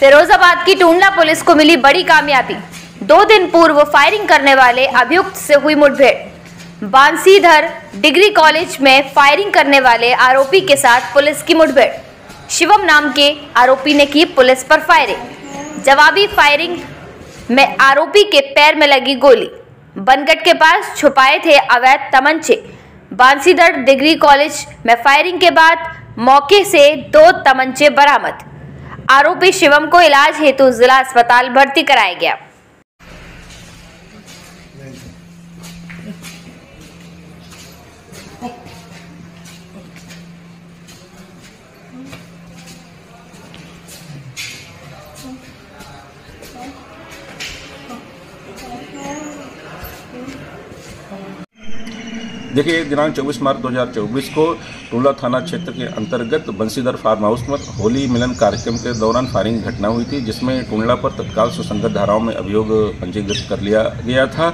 फिरोजाबाद की टूंडला पुलिस को मिली बड़ी कामयाबी। दो दिन पूर्व फायरिंग करने वाले अभियुक्त से हुई मुठभेड़। बांसीधर डिग्री कॉलेज में फायरिंग करने वाले आरोपी के साथ पुलिस की मुठभेड़। शिवम नाम के आरोपी ने की पुलिस पर फायरिंग। जवाबी फायरिंग में आरोपी के पैर में लगी गोली। बनगट के पास छुपाए थे अवैध तमंचे। बांसीधर डिग्री कॉलेज में फायरिंग के बाद मौके से दो तमंचे बरामद। आरोपी शिवम को इलाज हेतु जिला अस्पताल भर्ती कराया गया। देखिए दिनांक 24 मार्च 2024 को टोला थाना क्षेत्र के अंतर्गत बंसीधर फार्म हाउस में होली मिलन कार्यक्रम के दौरान फायरिंग घटना हुई थी, जिसमें टुंडला पर तत्काल सुसंगत धाराओं में अभियोग पंजीकृत कर लिया गया था।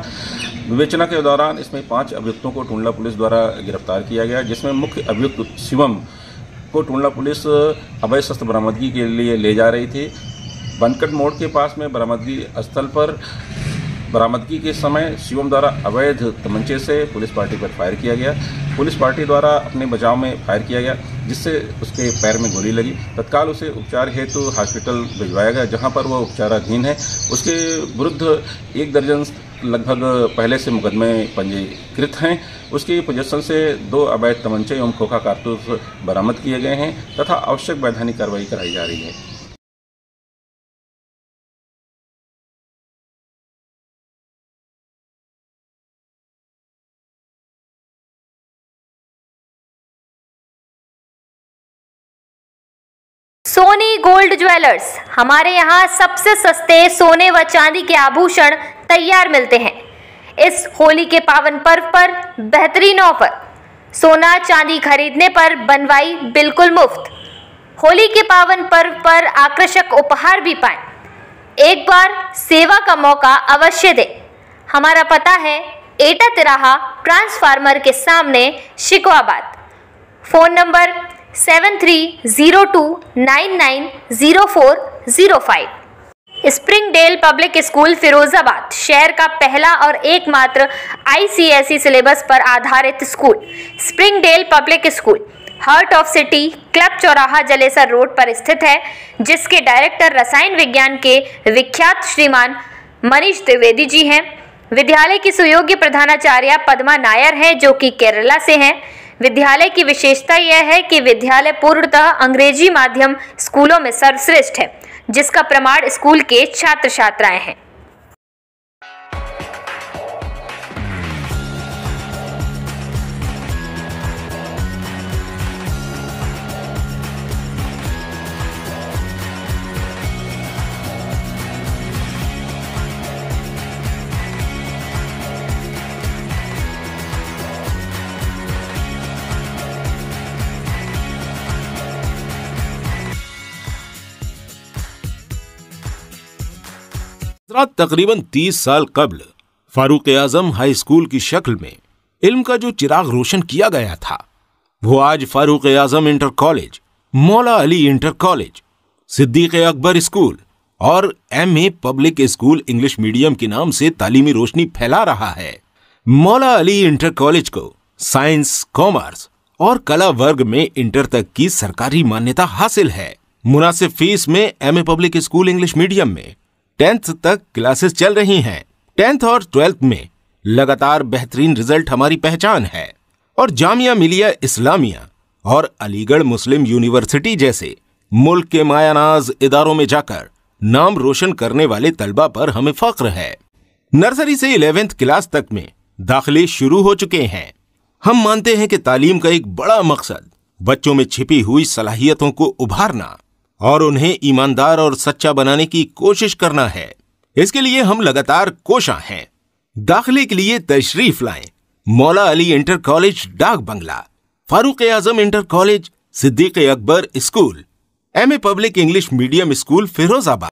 विवेचना के दौरान इसमें पाँच अभियुक्तों को टुंडला पुलिस द्वारा गिरफ़्तार किया गया, जिसमें मुख्य अभियुक्त शिवम को टुंडला पुलिस अवैध शस्त्र बरामदगी के लिए ले जा रही थी। बनकट मोड़ के पास में बरामदगी स्थल पर बरामदगी के समय शिवम द्वारा अवैध तमंचे से पुलिस पार्टी पर फायर किया गया। पुलिस पार्टी द्वारा अपने बचाव में फायर किया गया, जिससे उसके पैर में गोली लगी। तत्काल उसे उपचार हेतु हॉस्पिटल भिजवाया गया, जहाँ पर वह उपचाराधीन है। उसके विरुद्ध एक दर्जन लगभग पहले से मुकदमे पंजीकृत हैं। उसकी पोजीशन से दो अवैध तमंचे एवं खोखा कारतूस बरामद किए गए हैं, तथा आवश्यक वैधानिक कार्रवाई कराई जा रही है। सोनी गोल्ड ज्वेलर्स हमारे यहाँ सबसे सस्ते सोने व चांदी के आभूषण तैयार मिलते हैं। इस होली के पावन पर्व पर बेहतरीन ऑफ़र, सोना चांदी खरीदने पर बनवाई बिल्कुल मुफ़्त। होली के पावन पर्व पर आकर्षक उपहार भी पाएँ। एक बार सेवा का मौका अवश्य दें। हमारा पता है, एटा तिराहा ट्रांसफार्मर के सामने Shikohabad phone number seven three zero two nine nine zero four zero five Spring Dale Public School Firozabad शहर का पहला और एकमात्र आईसीएसई सिलेबस पर आधारित school Spring Dale Public School heart of city club चौराहा जलेसर रोड पर स्थित है, जिसके डायरेक्टर रसायन विज्ञान के विख्यात श्रीमान मनीष द्विवेदी जी हैं। विद्यालय की सुयोग्य प्रधानाचार्य पद्मा नायर है, जो कि केरला से हैं। विद्यालय की विशेषता यह है कि विद्यालय पूर्णतः अंग्रेज़ी माध्यम स्कूलों में सर्वश्रेष्ठ है, जिसका प्रमाण स्कूल के छात्र छात्राएँ हैं। तकरीबन तीस साल कबल फारूक आज़म हाई स्कूल की शक्ल में इल्म का जो चिराग रोशन किया गया था, वो आज Farooq Azam inter college, Maula Ali inter college, Siddiq Akbar school और M A public school English medium के नाम से तालीमी रोशनी फैला रहा है। मौला अली इंटर कॉलेज को साइंस, कॉमर्स और कला वर्ग में इंटर तक की सरकारी मान्यता हासिल है। मुनासिब फ़ीस में M A public school English medium में टेंथ तक क्लासेस चल रही हैं। टेंथ और ट्वेल्थ में लगातार बेहतरीन रिज़ल्ट हमारी पहचान है। और जामिया मिलिया इस्लामिया और अलीगढ़ मुस्लिम यूनिवर्सिटी जैसे मुल्क के मायानाज इदारों में जाकर नाम रोशन करने वाले तलबा पर हमें फख्र है। नर्सरी से इलेवेंथ क्लास तक में दाखिले शुरू हो चुके हैं। हम मानते हैं कि तालीम का एक बड़ा मकसद बच्चों में छिपी हुई सलाहियतों को उभारना और उन्हें ईमानदार और सच्चा बनाने की कोशिश करना है। इसके लिए हम लगातार कोशा हैं। दाखिले के लिए तशरीफ़ लाएँ। मौला Ali inter college, Dak Bangla. Farooq Azam inter college, Siddiq Akbar school. M A public English medium school, Firozabad.